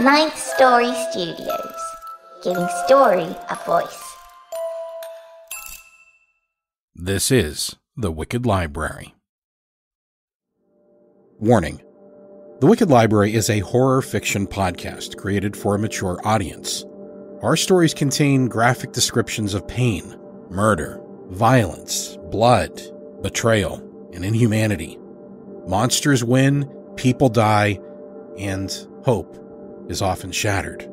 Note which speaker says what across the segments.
Speaker 1: Ninth Story Studios, giving story a voice.
Speaker 2: This is The Wicked Library. Warning The Wicked Library is a horror fiction podcast created for a mature audience. Our stories contain graphic descriptions of pain, murder, violence, blood, betrayal, and inhumanity. Monsters win, people die, and hope is often shattered.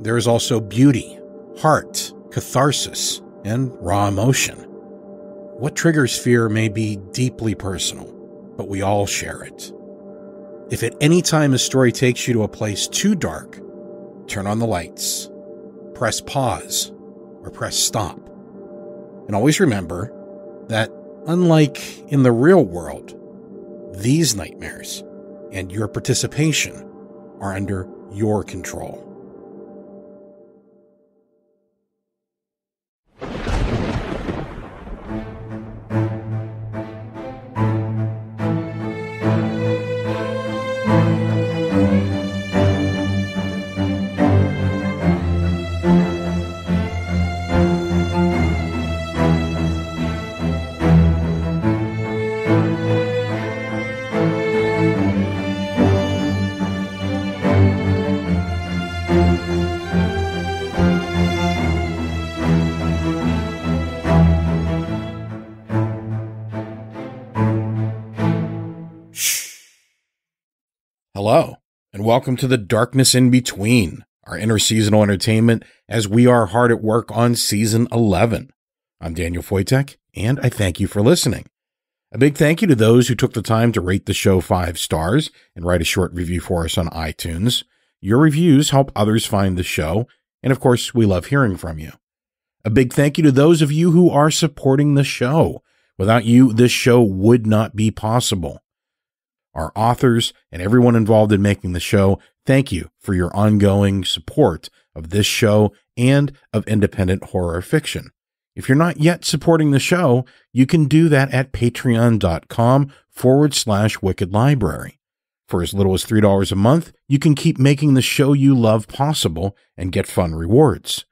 Speaker 2: There is also beauty, heart, catharsis, and raw emotion. What triggers fear may be deeply personal, but we all share it. If at any time a story takes you to a place too dark, turn on the lights, press pause, or press stop. And always remember that, unlike in the real world, these nightmares and your participation are under your control. Hello, and welcome to the Darkness in Between, our interseasonal entertainment as we are hard at work on season 11. I'm Daniel Foytik, and I thank you for listening. A big thank you to those who took the time to rate the show five stars and write a short review for us on iTunes. Your reviews help others find the show, and of course, we love hearing from you. A big thank you to those of you who are supporting the show. Without you, this show would not be possible our authors, and everyone involved in making the show, thank you for your ongoing support of this show and of independent horror fiction. If you're not yet supporting the show, you can do that at patreon.com forward slash wicked library. For as little as $3 a month, you can keep making the show you love possible and get fun rewards.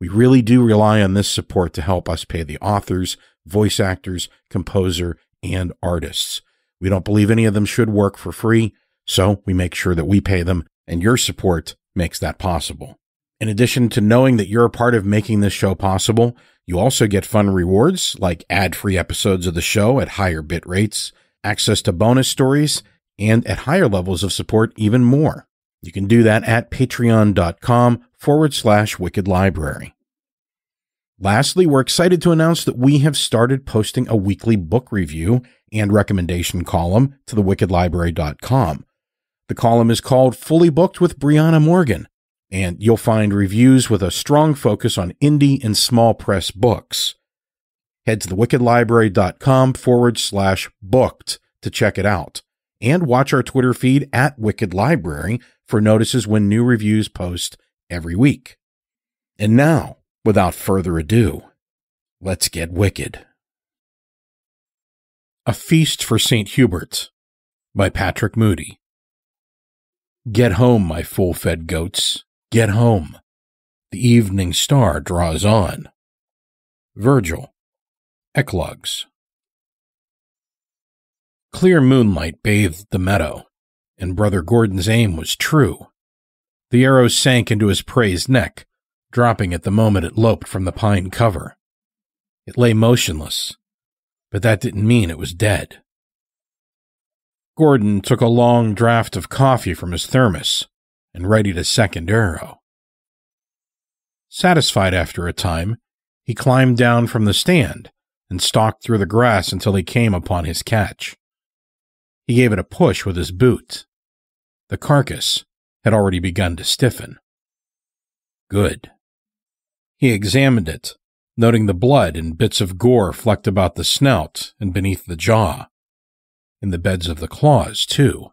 Speaker 2: We really do rely on this support to help us pay the authors, voice actors, composer, and artists. We don't believe any of them should work for free, so we make sure that we pay them, and your support makes that possible. In addition to knowing that you're a part of making this show possible, you also get fun rewards like ad free episodes of the show at higher bit rates, access to bonus stories, and at higher levels of support, even more. You can do that at patreon.com forward slash wicked library. Lastly, we're excited to announce that we have started posting a weekly book review and recommendation column to thewickedlibrary.com. The column is called Fully Booked with Brianna Morgan, and you'll find reviews with a strong focus on indie and small press books. Head to thewickedlibrary.com forward slash booked to check it out, and watch our Twitter feed at Wicked Library for notices when new reviews post every week. And now, without further ado, let's get wicked. A Feast for St. Hubert by Patrick Moody. Get home, my full fed goats, get home. The evening star draws on. Virgil, Eclogues. Clear moonlight bathed the meadow, and Brother Gordon's aim was true. The arrow sank into his prey's neck, dropping at the moment it loped from the pine cover. It lay motionless, but that didn't mean it was dead. Gordon took a long draught of coffee from his thermos and readied a second arrow. Satisfied after a time, he climbed down from the stand and stalked through the grass until he came upon his catch. He gave it a push with his boot. The carcass had already begun to stiffen. Good. He examined it noting the blood and bits of gore flecked about the snout and beneath the jaw. In the beds of the claws, too.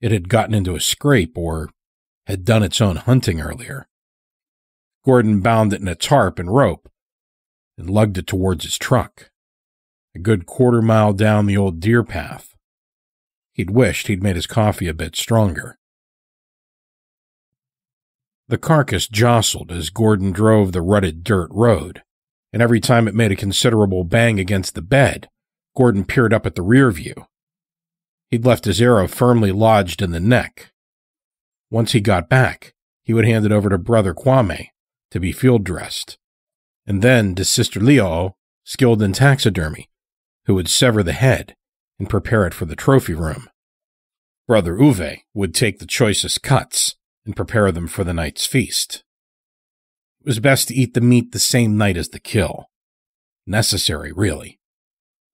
Speaker 2: It had gotten into a scrape or had done its own hunting earlier. Gordon bound it in a tarp and rope and lugged it towards his truck, a good quarter mile down the old deer path. He'd wished he'd made his coffee a bit stronger. The carcass jostled as Gordon drove the rutted dirt road, and every time it made a considerable bang against the bed, Gordon peered up at the rear view. He'd left his arrow firmly lodged in the neck. Once he got back, he would hand it over to Brother Kwame to be field dressed, and then to Sister Leo, skilled in taxidermy, who would sever the head and prepare it for the trophy room. Brother Uwe would take the choicest cuts and prepare them for the night's feast. It was best to eat the meat the same night as the kill. Necessary, really.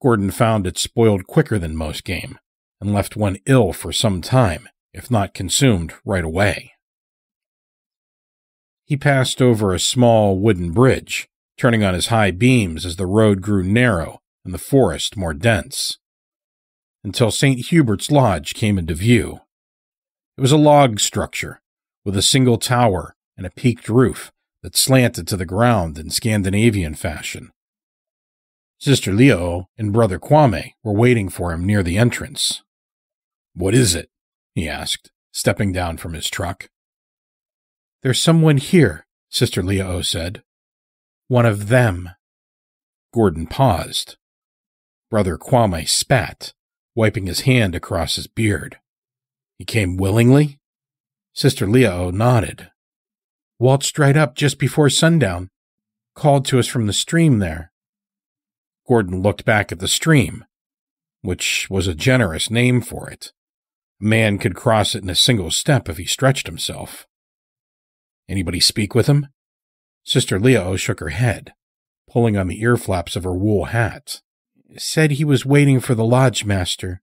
Speaker 2: Gordon found it spoiled quicker than most game and left one ill for some time, if not consumed right away. He passed over a small wooden bridge, turning on his high beams as the road grew narrow and the forest more dense, until St. Hubert's Lodge came into view. It was a log structure with a single tower and a peaked roof that slanted to the ground in Scandinavian fashion. Sister Leo and Brother Kwame were waiting for him near the entrance. What is it? he asked, stepping down from his truck. There's someone here, Sister Leo said. One of them. Gordon paused. Brother Kwame spat, wiping his hand across his beard. He came willingly? Sister Leo nodded. Waltzed right up just before sundown. Called to us from the stream there. Gordon looked back at the stream, which was a generous name for it. A man could cross it in a single step if he stretched himself. Anybody speak with him? Sister Leo shook her head, pulling on the ear flaps of her wool hat. Said he was waiting for the lodge master.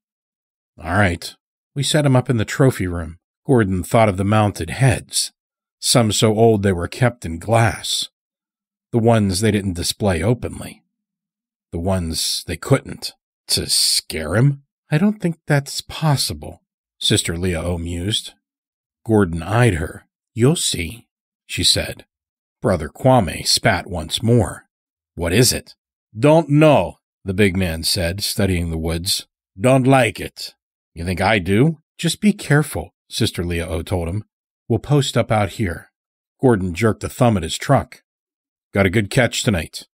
Speaker 2: All right. We set him up in the trophy room. Gordon thought of the mounted heads, some so old they were kept in glass, the ones they didn't display openly, the ones they couldn't. To scare him? I don't think that's possible, Sister Leo mused. Gordon eyed her. You'll see, she said. Brother Kwame spat once more. What is it? Don't know, the big man said, studying the woods. Don't like it. You think I do? Just be careful. Sister Leo told him. We'll post up out here. Gordon jerked a thumb at his truck. Got a good catch tonight.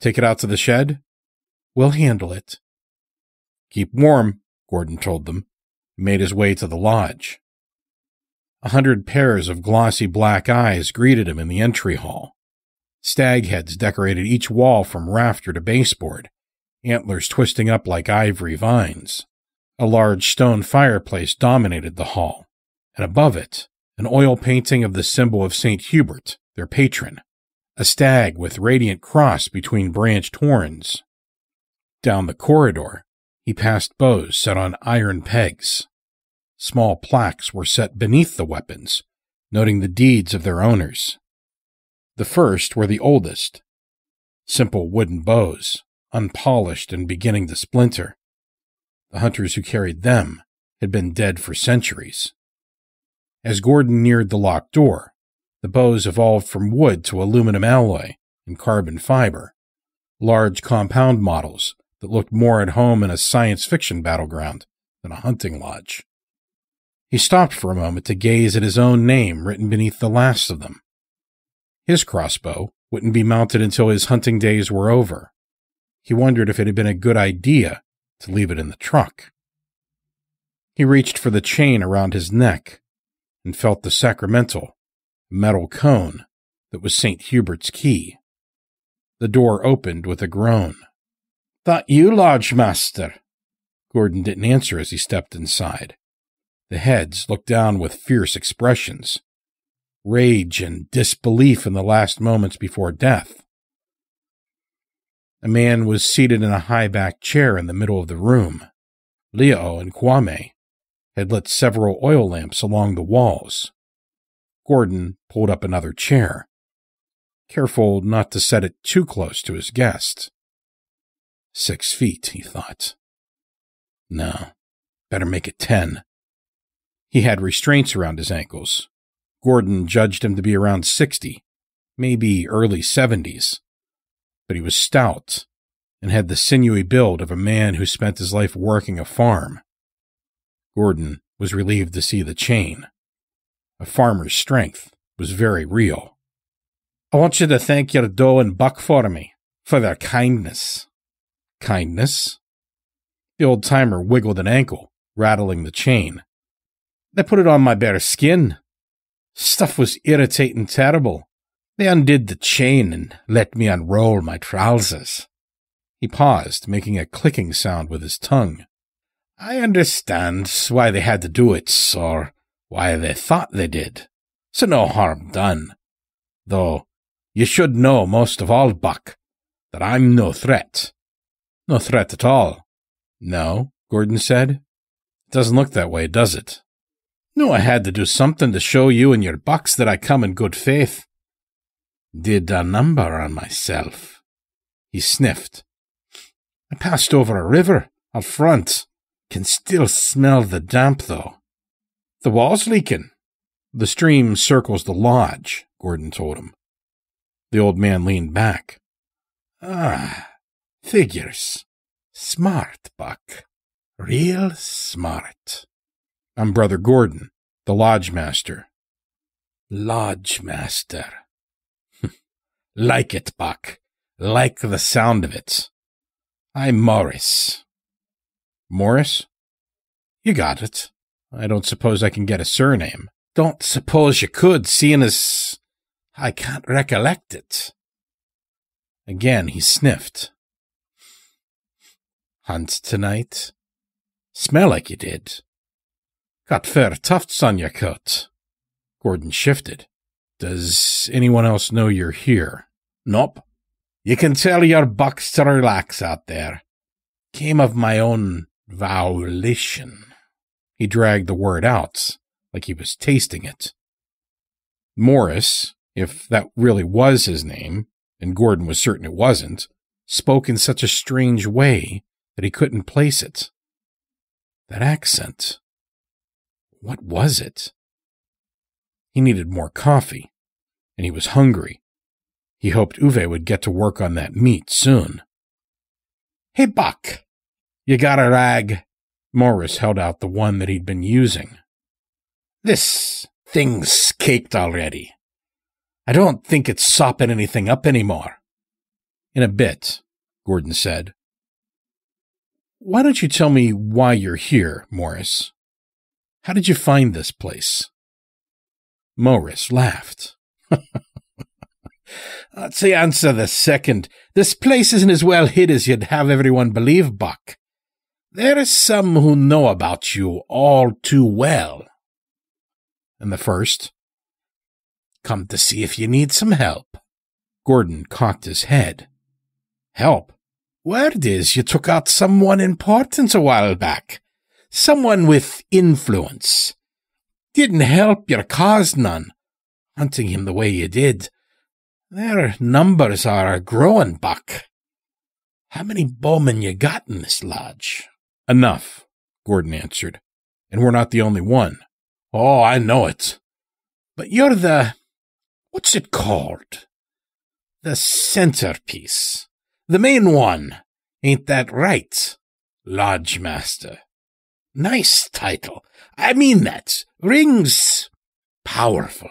Speaker 2: Take it out to the shed? We'll handle it. Keep warm, Gordon told them, made his way to the lodge. A hundred pairs of glossy black eyes greeted him in the entry hall. Stag heads decorated each wall from rafter to baseboard, antlers twisting up like ivory vines. A large stone fireplace dominated the hall, and above it, an oil painting of the symbol of St. Hubert, their patron, a stag with radiant cross between branched horns. Down the corridor, he passed bows set on iron pegs. Small plaques were set beneath the weapons, noting the deeds of their owners. The first were the oldest, simple wooden bows, unpolished and beginning to splinter. The hunters who carried them had been dead for centuries. As Gordon neared the locked door, the bows evolved from wood to aluminum alloy and carbon fiber, large compound models that looked more at home in a science fiction battleground than a hunting lodge. He stopped for a moment to gaze at his own name written beneath the last of them. His crossbow wouldn't be mounted until his hunting days were over. He wondered if it had been a good idea to leave it in the truck. He reached for the chain around his neck and felt the sacramental metal cone that was St. Hubert's key. The door opened with a groan. Thought you, Lodge Master? Gordon didn't answer as he stepped inside. The heads looked down with fierce expressions, rage and disbelief in the last moments before death. A man was seated in a high backed chair in the middle of the room. Leo and Kwame had lit several oil lamps along the walls. Gordon pulled up another chair, careful not to set it too close to his guest. Six feet, he thought. No, better make it ten. He had restraints around his ankles. Gordon judged him to be around sixty, maybe early seventies but he was stout and had the sinewy build of a man who spent his life working a farm. Gordon was relieved to see the chain. A farmer's strength was very real. I want you to thank your doe and buck for me, for their kindness. Kindness? The old timer wiggled an ankle, rattling the chain. They put it on my bare skin. Stuff was irritating terrible. They undid the chain and let me unroll my trousers. He paused, making a clicking sound with his tongue. I understand why they had to do it, or why they thought they did. So no harm done. Though you should know most of all, Buck, that I'm no threat. No threat at all. No, Gordon said. It doesn't look that way, does it? No, I had to do something to show you and your bucks that I come in good faith. Did a number on myself. He sniffed. I passed over a river up front. Can still smell the damp, though. The wall's leaking. The stream circles the lodge, Gordon told him. The old man leaned back. Ah, figures. Smart, Buck. Real smart. I'm Brother Gordon, the Lodge Master. Lodge Master. Like it, Buck. Like the sound of it. I'm Morris. Morris? You got it. I don't suppose I can get a surname. Don't suppose you could, seeing as I can't recollect it. Again he sniffed. Hunt tonight? Smell like you did. Got fair tufts on your coat. Gordon shifted. Does anyone else know you're here? Nope. You can tell your bucks to relax out there. Came of my own volition. He dragged the word out, like he was tasting it. Morris, if that really was his name, and Gordon was certain it wasn't, spoke in such a strange way that he couldn't place it. That accent. What was it? He needed more coffee, and he was hungry. He hoped Uwe would get to work on that meat soon. Hey, Buck, you got a rag? Morris held out the one that he'd been using. This thing's caked already. I don't think it's sopping anything up anymore. In a bit, Gordon said. Why don't you tell me why you're here, Morris? How did you find this place? Morris laughed. Let's say answer the second. This place isn't as well hid as you'd have everyone believe, Buck. There is some who know about you all too well. And the first? Come to see if you need some help. Gordon cocked his head. Help? Word is you took out someone important a while back someone with influence. Didn't help your cause none, hunting him the way you did. Their numbers are growing, Buck. How many bowmen you got in this lodge? Enough, Gordon answered. And we're not the only one. Oh, I know it. But you're the. What's it called? The centerpiece. The main one. Ain't that right, Lodge Master? Nice title. I mean that. Rings powerful.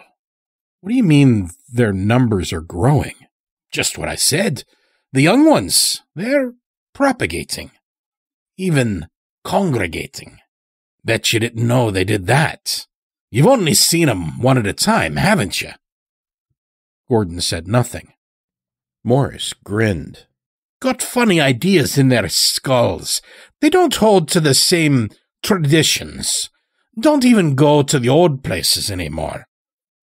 Speaker 2: What do you mean their numbers are growing? Just what I said. The young ones, they're propagating. Even congregating. Bet you didn't know they did that. You've only seen 'em one at a time, haven't you? Gordon said nothing. Morris grinned. Got funny ideas in their skulls. They don't hold to the same traditions. Don't even go to the old places anymore.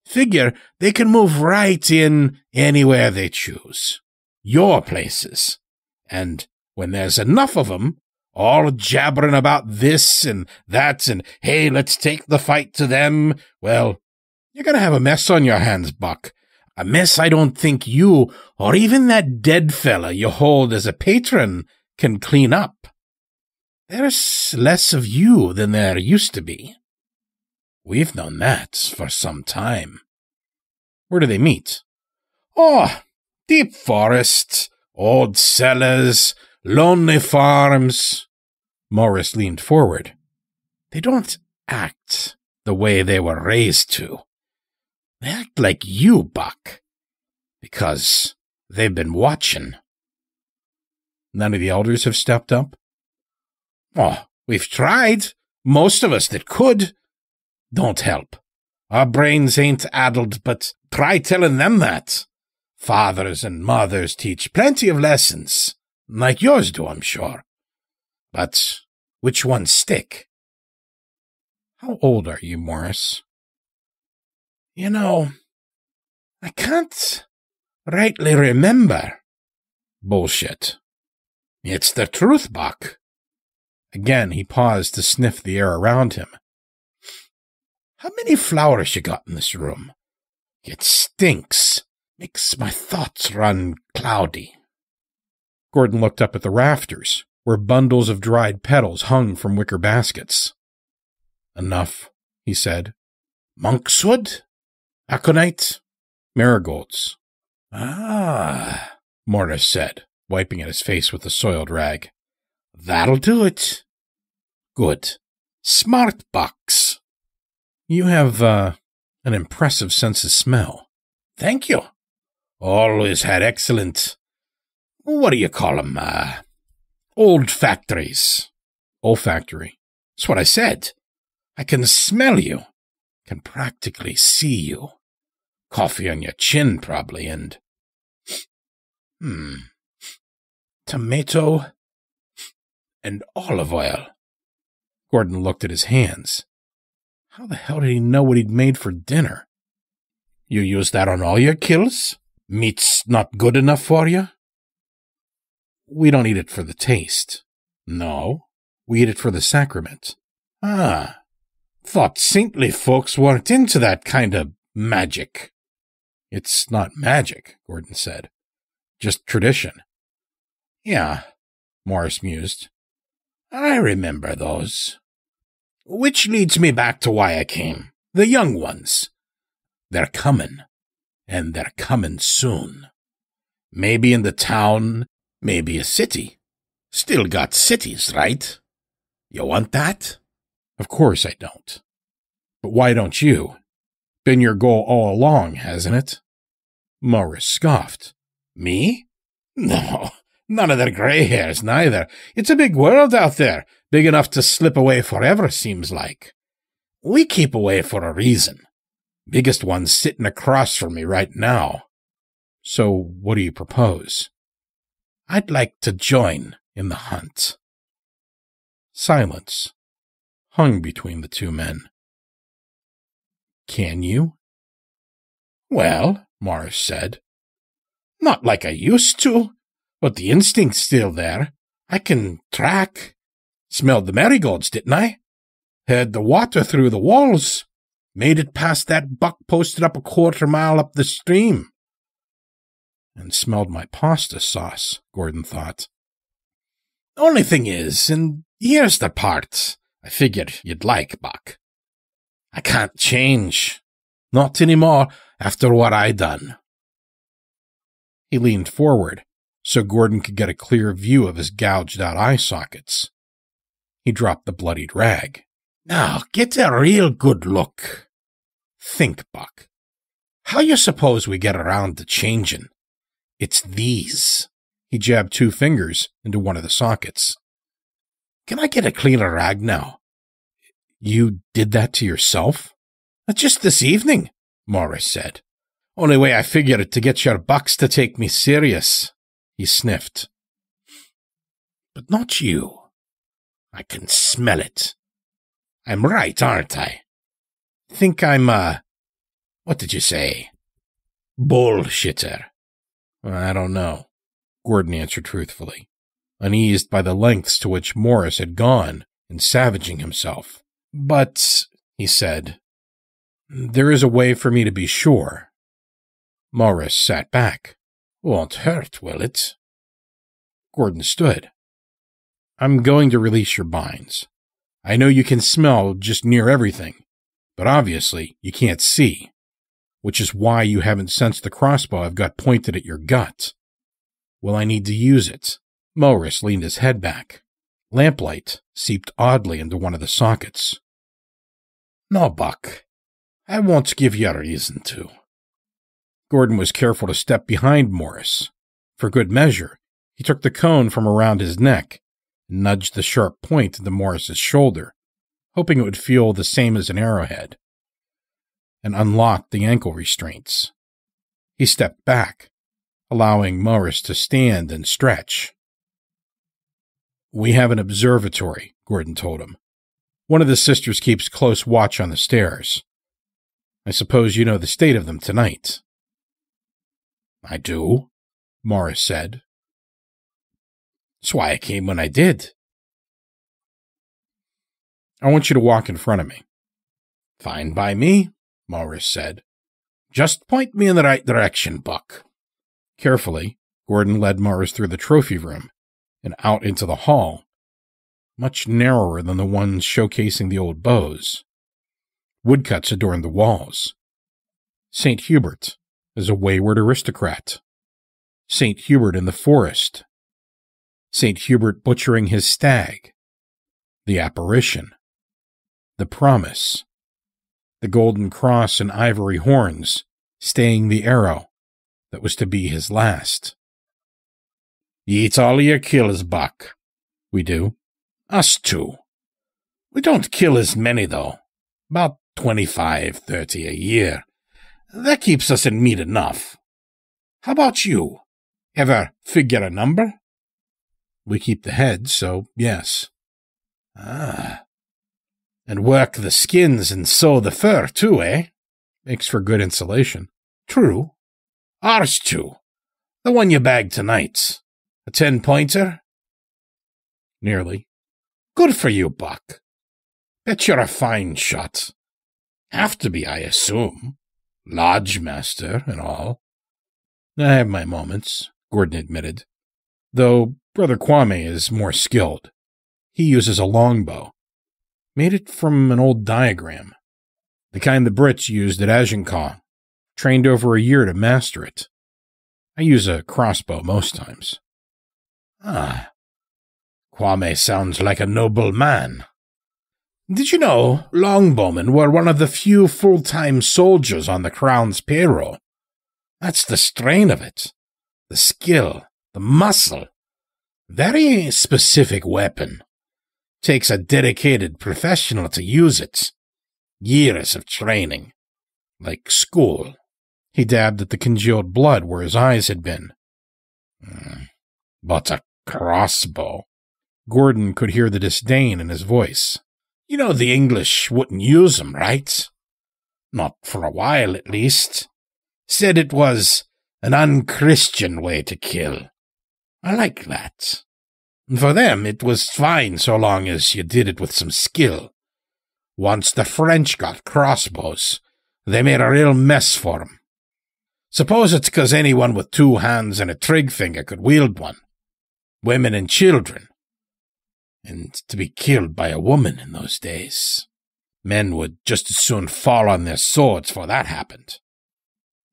Speaker 2: Figure they can move right in anywhere they choose. Your places. And when there's enough of 'em, all jabbering about this and that and hey, let's take the fight to them, well, you're gonna have a mess on your hands, Buck. A mess I don't think you or even that dead fella you hold as a patron can clean up. There's less of you than there used to be. We've known that for some time. Where do they meet? Oh, deep forests, old cellars, lonely farms. Morris leaned forward. They don't act the way they were raised to. They act like you, Buck. Because they've been watching. None of the elders have stepped up? Oh, we've tried. Most of us that could. Don't help. Our brains ain't addled, but try telling them that. Fathers and mothers teach plenty of lessons, like yours do, I'm sure. But which ones stick? How old are you, Morris? You know, I can't rightly remember. Bullshit. It's the truth, Buck. Again, he paused to sniff the air around him. How many flowers you got in this room? It stinks. Makes my thoughts run cloudy. Gordon looked up at the rafters, where bundles of dried petals hung from wicker baskets. Enough, he said. Monkshood? Aconite? Marigolds. Ah, Morris said, wiping at his face with a soiled rag. That'll do it. Good. Smart box. You have, uh, an impressive sense of smell. Thank you. Always had excellent, what do you call 'em, uh, old factories. Olfactory. That's what I said. I can smell you. Can practically see you. Coffee on your chin, probably, and. Hmm. Tomato and olive oil. Gordon looked at his hands. How the hell did he know what he'd made for dinner? You use that on all your kills? Meat's not good enough for you? We don't eat it for the taste. No, we eat it for the sacrament. Ah, thought saintly folks weren't into that kind of magic. It's not magic, Gordon said. Just tradition. Yeah, Morris mused. I remember those. Which leads me back to why I came. The young ones. They're coming. And they're coming soon. Maybe in the town, maybe a city. Still got cities, right? You want that? Of course I don't. But why don't you? Been your goal all along, hasn't it? Morris scoffed. Me? No, None of their gray hairs, neither. It's a big world out there, big enough to slip away forever, seems like. We keep away for a reason. Biggest one's sitting across from me right now. So what do you propose? I'd like to join in the hunt. Silence hung between the two men. Can you? Well, Morris said, not like I used to. But the instinct's still there. I can track. Smelled the marigolds, didn't I? Heard the water through the walls. Made it past that buck posted up a quarter mile up the stream. And smelled my pasta sauce, Gordon thought. Only thing is, and here's the part I figured you'd like, Buck. I can't change. Not any more after what I done. He leaned forward, so Gordon could get a clear view of his gouged out eye sockets. He dropped the bloodied rag. Now, get a real good look. Think, Buck. How you suppose we get around to changin'? It's these. He jabbed two fingers into one of the sockets. Can I get a cleaner rag now? You did that to yourself? Uh, just this evening, Morris said. Only way I figured to get your bucks to take me serious. He sniffed. But not you. I can smell it. I'm right, aren't I? Think I'm, uh, what did you say? Bullshitter. I don't know, Gordon answered truthfully, uneased by the lengths to which Morris had gone in savaging himself. But, he said, there is a way for me to be sure. Morris sat back. Won't hurt, will it? Gordon stood. I'm going to release your binds. I know you can smell just near everything, but obviously you can't see, which is why you haven't sensed the crossbow I've got pointed at your gut. Well, I need to use it. Morris leaned his head back. Lamplight seeped oddly into one of the sockets. No, Buck. I won't give you a reason to. Gordon was careful to step behind Morris. For good measure, he took the cone from around his neck and nudged the sharp point into Morris's shoulder, hoping it would feel the same as an arrowhead, and unlocked the ankle restraints. He stepped back, allowing Morris to stand and stretch. We have an observatory, Gordon told him. One of the sisters keeps close watch on the stairs. I suppose you know the state of them tonight. I do, Morris said. That's why I came when I did. I want you to walk in front of me. Fine by me, Morris said. Just point me in the right direction, Buck. Carefully, Gordon led Morris through the trophy room and out into the hall much narrower than the ones showcasing the old bows. Woodcuts adorned the walls. St. Hubert is a wayward aristocrat. St. Hubert in the forest. St. Hubert butchering his stag. The apparition. The promise. The golden cross and ivory horns staying the arrow that was to be his last. Ye all your kills, Buck. We do. Us two. We don't kill as many, though. About twenty-five, thirty a year. That keeps us in meat enough. How about you? Ever figure a number? We keep the heads, so yes. Ah. And work the skins and sew the fur, too, eh? Makes for good insulation. True. Ours, too. The one you bagged tonight. A ten-pointer? Nearly. Good for you, Buck. Bet you're a fine shot. Have to be, I assume. Lodge master and all. I have my moments, Gordon admitted. Though Brother Kwame is more skilled. He uses a longbow. Made it from an old diagram. The kind the Brits used at Agincourt. Trained over a year to master it. I use a crossbow most times. Ah, Kwame sounds like a noble man. Did you know longbowmen were one of the few full time soldiers on the Crown's payroll? That's the strain of it. The skill, the muscle. Very specific weapon. Takes a dedicated professional to use it. Years of training. Like school. He dabbed at the congealed blood where his eyes had been. Hmm. But a crossbow. Gordon could hear the disdain in his voice. You know the English wouldn't use 'em, right? Not for a while, at least. Said it was an unchristian way to kill. I like that. And for them, it was fine so long as you did it with some skill. Once the French got crossbows, they made a real mess for 'em. Suppose it's 'cause anyone with two hands and a trig finger could wield one. Women and children and to be killed by a woman in those days. Men would just as soon fall on their swords for that happened.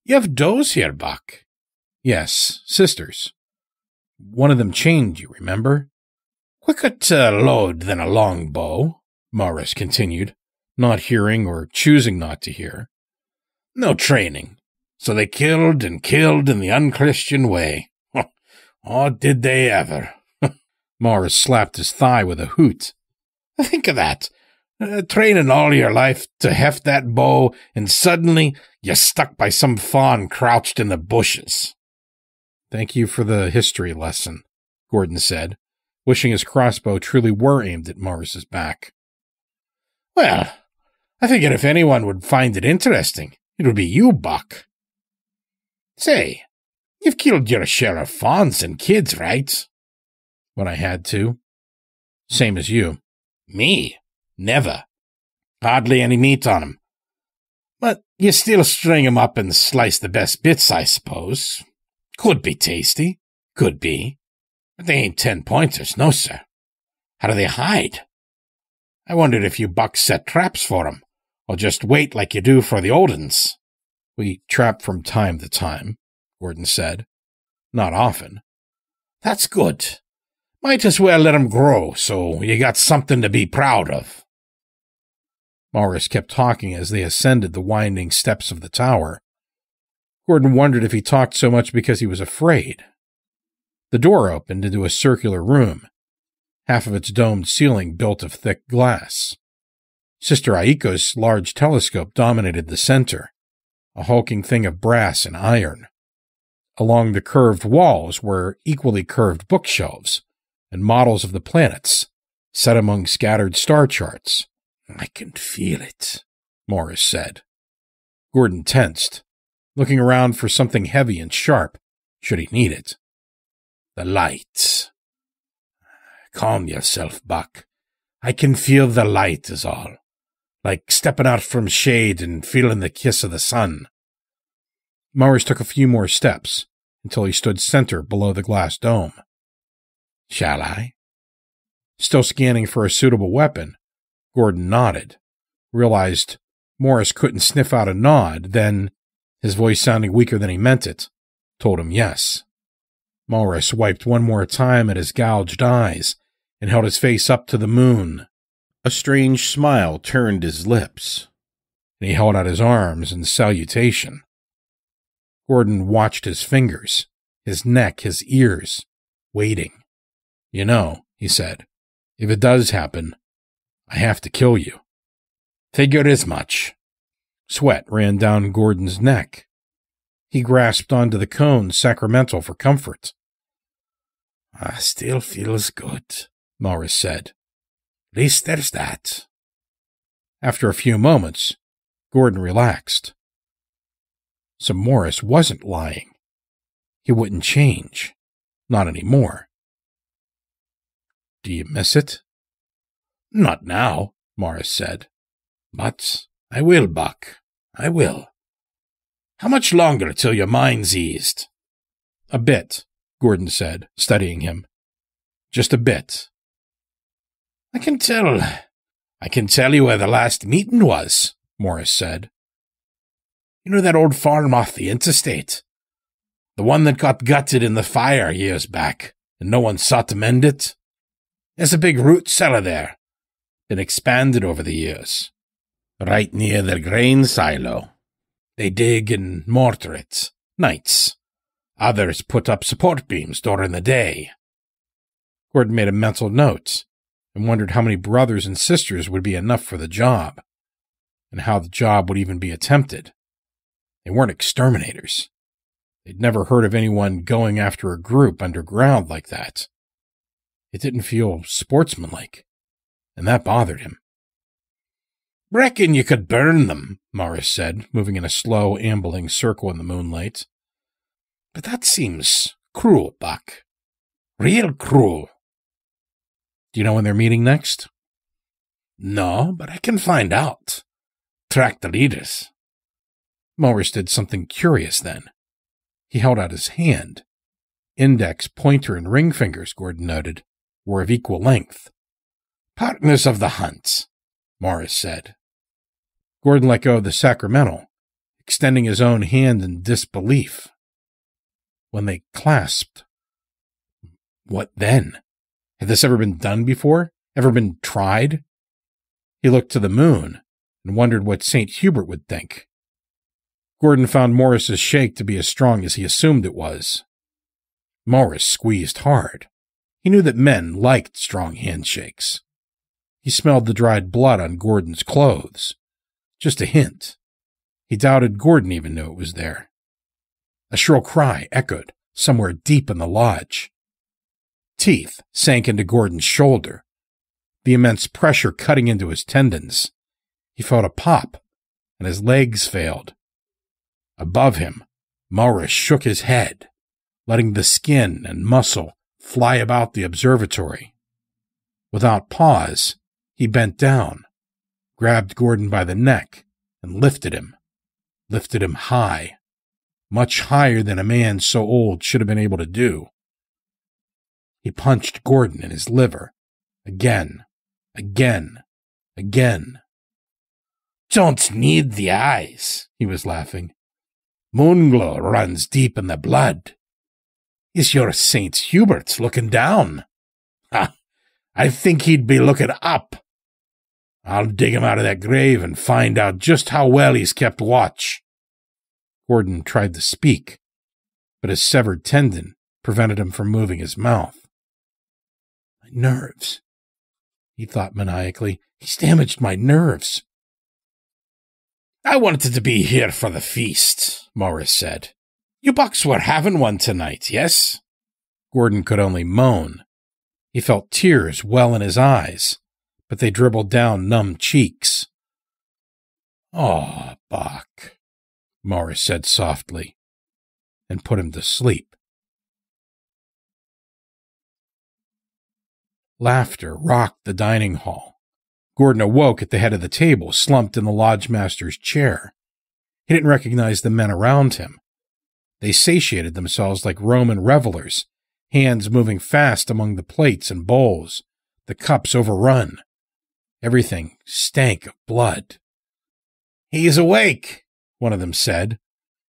Speaker 2: You have does here, Buck. Yes, sisters. One of them chained you, remember? Quicker to load than a long bow, Morris continued, not hearing or choosing not to hear. No training, so they killed and killed in the unchristian way. Oh, did they ever? Morris slapped his thigh with a hoot. Think of that. Uh, training all your life to heft that bow, and suddenly you're stuck by some fawn crouched in the bushes. Thank you for the history lesson, Gordon said, wishing his crossbow truly were aimed at Morris's back. Well, I figured if anyone would find it interesting, it would be you, Buck. Say, you've killed your share of fawns and kids, right? When I had to. Same as you. Me? Never. Hardly any meat on 'em. But you still string 'em up and slice the best bits, I suppose. Could be tasty. Could be. But they ain't ten pointers, no, sir. How do they hide? I wondered if you bucks set traps for 'em, or just wait like you do for the old uns. We trap from time to time, Gordon said. Not often. That's good. Might as well let 'em grow so you got something to be proud of. Morris kept talking as they ascended the winding steps of the tower. Gordon wondered if he talked so much because he was afraid. The door opened into a circular room, half of its domed ceiling built of thick glass. Sister Aiko's large telescope dominated the center, a hulking thing of brass and iron. Along the curved walls were equally curved bookshelves and models of the planets, set among scattered star charts. I can feel it, Morris said. Gordon tensed, looking around for something heavy and sharp, should he need it. The light. Calm yourself, Buck. I can feel the light is all. Like stepping out from shade and feeling the kiss of the sun. Morris took a few more steps until he stood center below the glass dome. Shall I? Still scanning for a suitable weapon, Gordon nodded, realized Morris couldn't sniff out a nod, then, his voice sounding weaker than he meant it, told him yes. Morris wiped one more time at his gouged eyes and held his face up to the moon. A strange smile turned his lips, and he held out his arms in salutation. Gordon watched his fingers, his neck, his ears, waiting. You know, he said, if it does happen, I have to kill you. Figured as much. Sweat ran down Gordon's neck. He grasped onto the cone sacramental for comfort. I still feels good, Morris said. At least there's that. After a few moments, Gordon relaxed. So Morris wasn't lying. He wouldn't change. Not anymore. Do you miss it? Not now, Morris said. But I will, Buck. I will. How much longer till your mind's eased? A bit, Gordon said, studying him. Just a bit. I can tell. I can tell you where the last meeting was, Morris said. You know that old farm off the interstate? The one that got gutted in the fire years back, and no one sought to mend it? There's a big root cellar there. Been expanded over the years. Right near their grain silo. They dig and mortar it, nights. Others put up support beams during the day. Gordon made a mental note and wondered how many brothers and sisters would be enough for the job, and how the job would even be attempted. They weren't exterminators. They'd never heard of anyone going after a group underground like that. It didn't feel sportsmanlike, and that bothered him. Reckon you could burn them, Morris said, moving in a slow, ambling circle in the moonlight. But that seems cruel, Buck. Real cruel. Do you know when they're meeting next? No, but I can find out. Track the leaders. Morris did something curious then. He held out his hand. Index, pointer, and ring fingers, Gordon noted, were of equal length. Partners of the hunt, Morris said. Gordon let go of the sacramental, extending his own hand in disbelief. When they clasped, what then? Had this ever been done before? Ever been tried? He looked to the moon and wondered what St. Hubert would think. Gordon found Morris's shake to be as strong as he assumed it was. Morris squeezed hard. He knew that men liked strong handshakes. He smelled the dried blood on Gordon's clothes. Just a hint. He doubted Gordon even knew it was there. A shrill cry echoed somewhere deep in the lodge. Teeth sank into Gordon's shoulder, the immense pressure cutting into his tendons. He felt a pop, and his legs failed. Above him, Morris shook his head, letting the skin and muscle fly about the observatory. Without pause, he bent down, grabbed Gordon by the neck, and lifted him. Lifted him high, much higher than a man so old should have been able to do. He punched Gordon in his liver, again, again, again. Don't need the eyes, he was laughing. Moonglow runs deep in the blood. Is your St. Hubert looking down? Ha! I think he'd be looking up. I'll dig him out of that grave and find out just how well he's kept watch. Gordon tried to speak, but his severed tendon prevented him from moving his mouth. My nerves, he thought maniacally. He's damaged my nerves. I wanted to be here for the feast, Morris said. You bucks were having one tonight, yes? Gordon could only moan. He felt tears well in his eyes but they dribbled down numb cheeks. Oh, Buck, Morris said softly, and put him to sleep. Laughter rocked the dining hall. Gordon awoke at the head of the table, slumped in the lodge master's chair. He didn't recognize the men around him. They satiated themselves like Roman revelers, hands moving fast among the plates and bowls, the cups overrun. Everything stank of blood. He is awake, one of them said,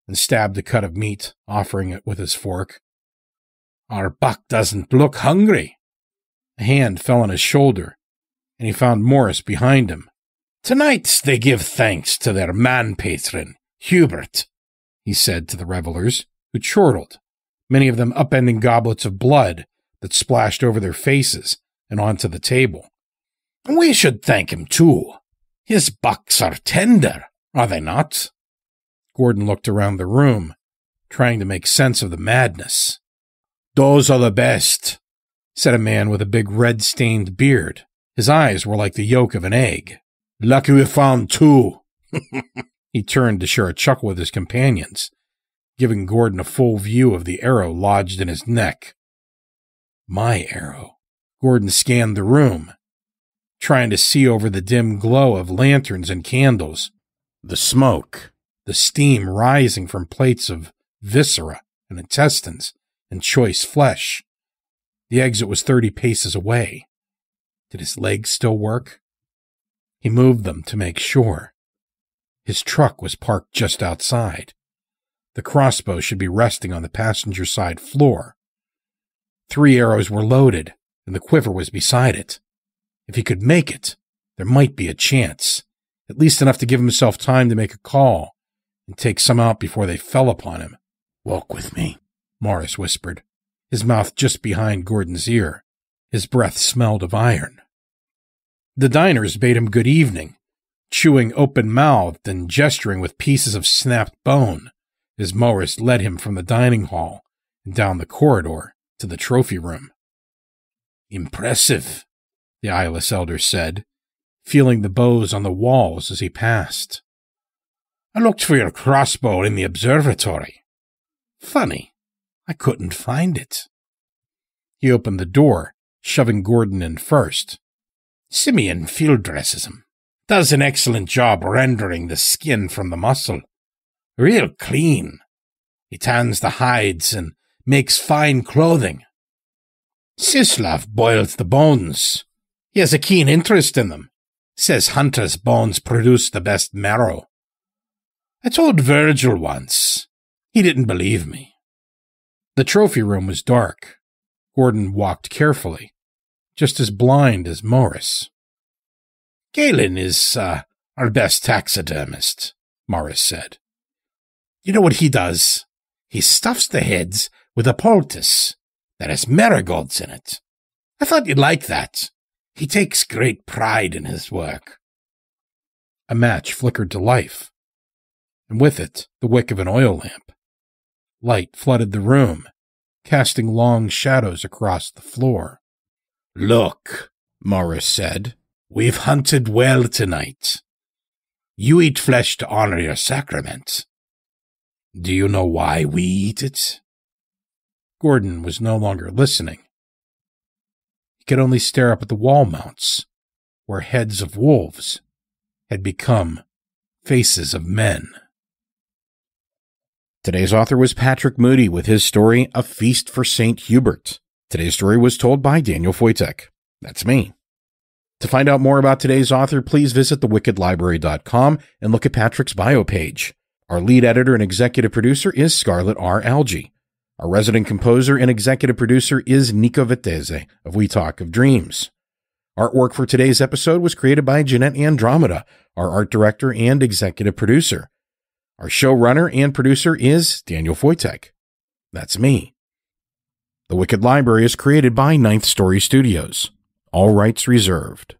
Speaker 2: and stabbed a cut of meat, offering it with his fork. Our buck doesn't look hungry. A hand fell on his shoulder, and he found Morris behind him. Tonight they give thanks to their man patron, Hubert, he said to the revelers, who chortled, many of them upending goblets of blood that splashed over their faces and onto the table. We should thank him, too. His bucks are tender, are they not? Gordon looked around the room, trying to make sense of the madness. Those are the best, said a man with a big red stained beard. His eyes were like the yolk of an egg. Lucky we found two. he turned to share a chuckle with his companions, giving Gordon a full view of the arrow lodged in his neck. My arrow. Gordon scanned the room trying to see over the dim glow of lanterns and candles, the smoke, the steam rising from plates of viscera and intestines and choice flesh. The exit was thirty paces away. Did his legs still work? He moved them to make sure. His truck was parked just outside. The crossbow should be resting on the passenger side floor. Three arrows were loaded, and the quiver was beside it. If he could make it, there might be a chance, at least enough to give himself time to make a call and take some out before they fell upon him. Walk with me, Morris whispered, his mouth just behind Gordon's ear. His breath smelled of iron. The diners bade him good evening, chewing open mouthed and gesturing with pieces of snapped bone as Morris led him from the dining hall and down the corridor to the trophy room. Impressive, the eyeless elder said, feeling the bows on the walls as he passed. I looked for your crossbow in the observatory. Funny, I couldn't find it. He opened the door, shoving Gordon in first. Simeon field dresses him. Does an excellent job rendering the skin from the muscle. Real clean. He tans the hides and makes fine clothing. Sislav boils the bones. He has a keen interest in them. Says hunters' bones produce the best marrow. I told Virgil once. He didn't believe me. The trophy room was dark. Gordon walked carefully, just as blind as Morris. Galen is uh, our best taxidermist, Morris said. You know what he does? He stuffs the heads with a poultice that has marigolds in it. I thought you'd like that. He takes great pride in his work. A match flickered to life, and with it the wick of an oil lamp. Light flooded the room, casting long shadows across the floor. Look, Morris said, we've hunted well tonight. You eat flesh to honor your sacrament. Do you know why we eat it? Gordon was no longer listening He could only stare up at the wall mounts, where heads of wolves had become faces of men. Today's author was Patrick Moody with his story, A Feast for St. Hubert. Today's story was told by Daniel Foytik. That's me. To find out more about today's author, please visit thewickedlibrary.com and look at Patrick's bio page. Our lead editor and executive producer is Scarlett R. Algee. Our resident composer and executive producer is Nico Vettese of We Talk of Dreams. Artwork for today's episode was created by Jeanette Andromeda, our art director and executive producer. Our showrunner and producer is Daniel Foytik. That's me. The Wicked Library is created by Ninth Story Studios. All rights reserved.